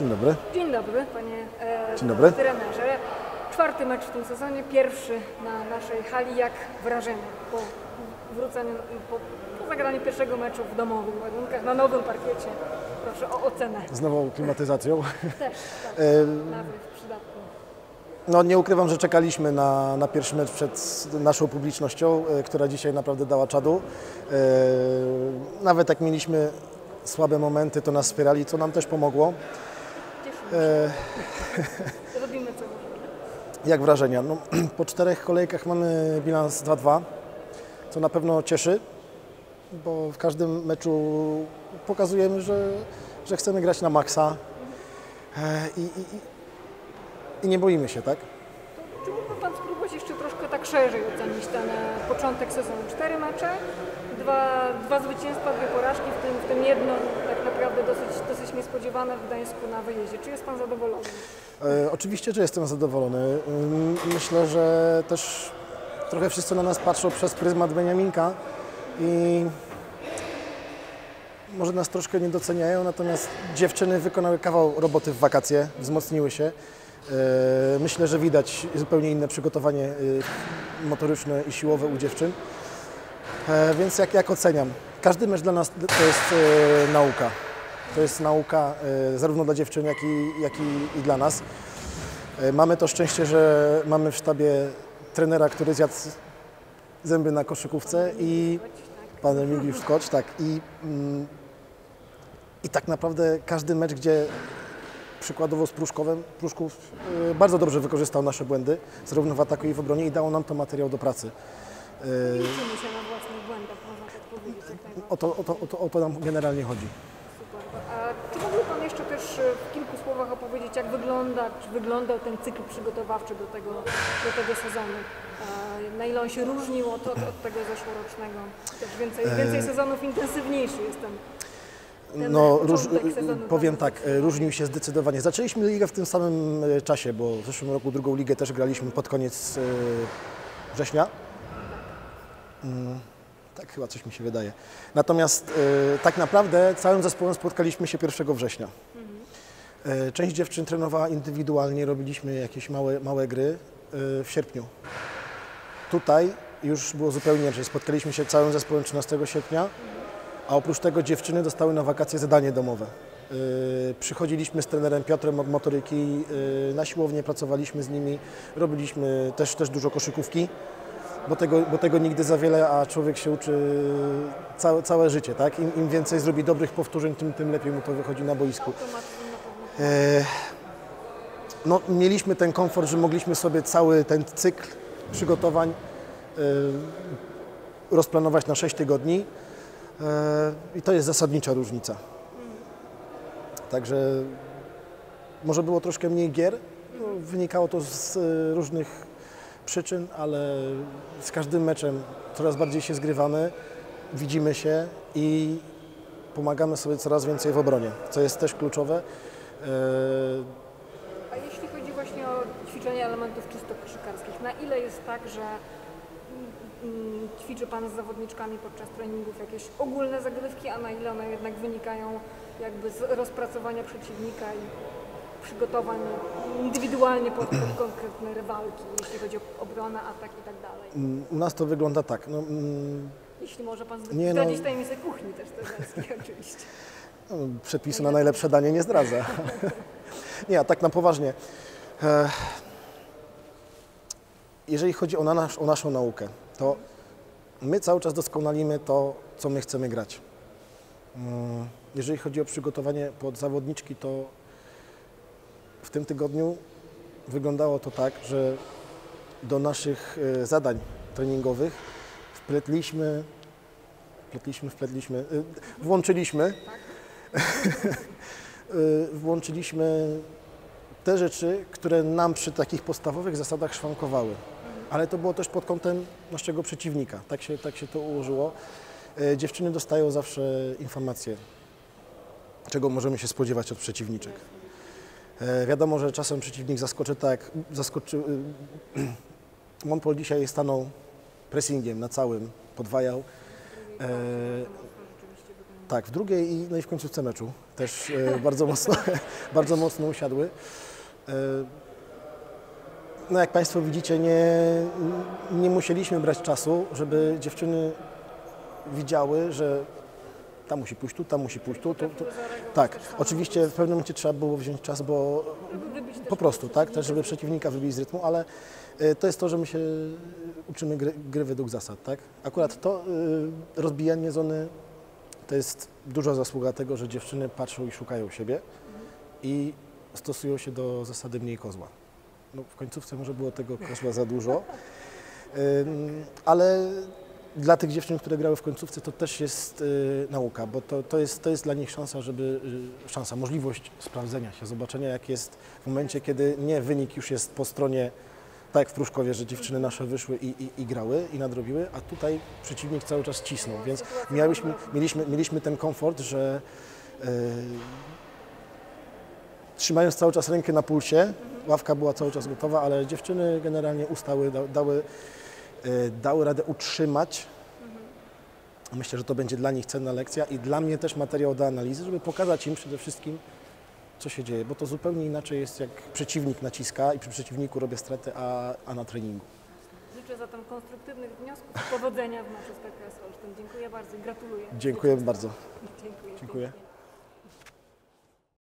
Dzień dobry. Dzień dobry, panie e, Dzień dobry. trenerze. Czwarty mecz w tym sezonie, pierwszy na naszej hali. Jak wrażenie po wróceniu, po, po zagraniu pierwszego meczu w domowych warunkach, na nowym parkiecie? Proszę o ocenę. Z nową klimatyzacją. Też, tak, E, nawrót przydatny. No nie ukrywam, że czekaliśmy na, na pierwszy mecz przed naszą publicznością, e, która dzisiaj naprawdę dała czadu. E, Nawet jak mieliśmy słabe momenty, to nas wspierali, co nam też pomogło. E. Robimy co. Jak wrażenia? No, po czterech kolejkach mamy bilans 2-2, co na pewno cieszy, bo w każdym meczu pokazujemy, że, że chcemy grać na maksa e, i, i, i- nie boimy się, tak? Czy mógłby pan spróbować jeszcze troszkę tak szerzej ocenić ten e, początek sezonu? Cztery mecze, dwa, dwa zwycięstwa, dwie porażki, w tym, w tym jedno tak naprawdę dosyć, dosyć niespodziewane w Gdańsku na wyjeździe. Czy jest pan zadowolony? E, Oczywiście, że jestem zadowolony. Ym, Myślę, że też trochę wszyscy na nas patrzą przez pryzmat Beniaminka i może nas troszkę nie doceniają, natomiast dziewczyny wykonały kawał roboty w wakacje, wzmocniły się. E, Myślę, że widać zupełnie inne przygotowanie y, motoryczne i siłowe u dziewczyn. E, Więc jak, jak oceniam? Każdy mecz dla nas to jest e, nauka. To jest nauka e, zarówno dla dziewczyn, jak i, jak i, i dla nas. E, Mamy to szczęście, że mamy w sztabie trenera, który zjadł zęby na koszykówce i pan Remigiusz Skocz, tak. I, mm, I tak naprawdę każdy mecz, gdzie przykładowo z Pruszkowem, Pruszków bardzo dobrze wykorzystał nasze błędy, zarówno w ataku i w obronie i dało nam to materiał do pracy. O to, o to, o to, o to nam generalnie chodzi. Super. A czy mógłby Pan jeszcze też e, w kilku słowach opowiedzieć, jak wygląda, czy wyglądał ten cykl przygotowawczy do tego, do tego sezonu? E, Na ile on się różnił od, od, od tego zeszłorocznego? Też więcej, więcej sezonów intensywniejszy jest ten. No, róż, powiem dla tak, e, różnił się zdecydowanie. Zaczęliśmy ligę w tym samym e, czasie, bo w zeszłym roku drugą ligę też graliśmy pod koniec e, września. Tak chyba coś mi się wydaje. Natomiast e, tak naprawdę całym zespołem spotkaliśmy się 1 września. E, Część dziewczyn trenowała indywidualnie, robiliśmy jakieś małe, małe gry e, w sierpniu. Tutaj już było zupełnie inaczej. Spotkaliśmy się całym zespołem 13 sierpnia, a oprócz tego dziewczyny dostały na wakacje zadanie domowe. Yy, przychodziliśmy z trenerem Piotrem od motoryki, yy, na siłownię pracowaliśmy z nimi, robiliśmy też, też dużo koszykówki, bo tego, bo tego nigdy za wiele, a człowiek się uczy całe, całe życie. Tak? Im, Im więcej zrobi dobrych powtórzeń, tym, tym lepiej mu to wychodzi na boisku. E, No, mieliśmy ten komfort, że mogliśmy sobie cały ten cykl przygotowań e, rozplanować na 6 tygodni e, i to jest zasadnicza różnica. Także może było troszkę mniej gier, no, wynikało to z różnych przyczyn, ale z każdym meczem coraz bardziej się zgrywamy, widzimy się i pomagamy sobie coraz więcej w obronie, co jest też kluczowe. E, A jeśli chodzi właśnie o ćwiczenie elementów czysto koszykarskich, na ile jest tak, że mm, ćwiczy Pan z zawodniczkami podczas treningów jakieś ogólne zagrywki, a na ile one jednak wynikają jakby z rozpracowania przeciwnika i przygotowań indywidualnie pod, pod konkretne rywalki, jeśli chodzi o obronę, atak i tak dalej. mm, U nas to wygląda tak. No, mm, Jeśli może Pan no. zdradzić tajemnicę kuchni też trenerskiej oczywiście. no, przepisu na najlepsze danie nie zdradza. nie, a tak na poważnie. E, jeżeli chodzi o, na nasz, o naszą naukę, to my cały czas doskonalimy to, co my chcemy grać. Mm, Jeżeli chodzi o przygotowanie pod zawodniczki, to w tym tygodniu wyglądało to tak, że do naszych e, zadań treningowych wpletliśmy, wpletliśmy, wpletliśmy, y, włączyliśmy, y, włączyliśmy te rzeczy, które nam przy takich podstawowych zasadach szwankowały. Ale to było też pod kątem naszego przeciwnika. Tak się, tak się to ułożyło. E, Dziewczyny dostają zawsze informacje, czego możemy się spodziewać od przeciwniczek. E, Wiadomo, że czasem przeciwnik zaskoczy tak, zaskoczył. y, Monpol dzisiaj stanął pressingiem na całym, podwajał. E, tak, w drugiej i, no i w końcówce meczu też e, bardzo mocno, bardzo mocno usiadły. E, No jak Państwo widzicie, nie, nie musieliśmy brać czasu, żeby dziewczyny widziały, że tam musi pójść tu, tam musi pójść tu. tu, tu. Tak, oczywiście w pewnym momencie trzeba było wziąć czas, bo po prostu, tak, też żeby przeciwnika wybić z rytmu, ale y, to jest to, że my się uczymy gry, gry według zasad, tak? Akurat to y, rozbijanie zony to jest duża zasługa tego, że dziewczyny patrzą i szukają siebie i stosują się do zasady mniej kozła. No, w końcówce może było tego kozła za dużo, ale dla tych dziewczyn, które grały w końcówce, to też jest y, nauka, bo to, to, jest, to jest dla nich szansa, żeby, y, szansa, możliwość sprawdzenia się, zobaczenia jak jest w momencie, kiedy nie wynik już jest po stronie, tak jak w Pruszkowie, że dziewczyny nasze wyszły i, i, i grały i nadrobiły, a tutaj przeciwnik cały czas cisnął, więc miałyśmy, mieliśmy, mieliśmy ten komfort, że y, trzymając cały czas rękę na pulsie, ławka była cały czas gotowa, ale dziewczyny generalnie ustały, da, dały, dały radę utrzymać. Myślę, że to będzie dla nich cenna lekcja i dla mnie też materiał do analizy, żeby pokazać im przede wszystkim, co się dzieje, bo to zupełnie inaczej jest, jak przeciwnik naciska i przy przeciwniku robię straty, a, a na treningu. Życzę zatem konstruktywnych wniosków i powodzenia w meczu z PKS Olsztyn. Dziękuję bardzo i gratuluję. Dziękuję bardzo. Dziękuję. Dziękuję.